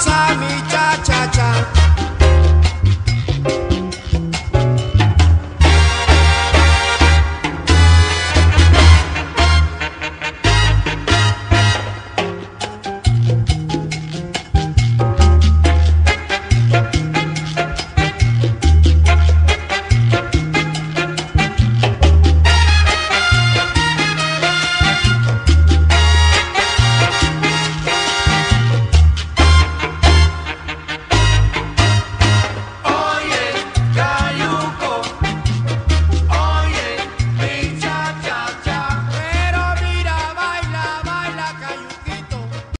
sami chacha.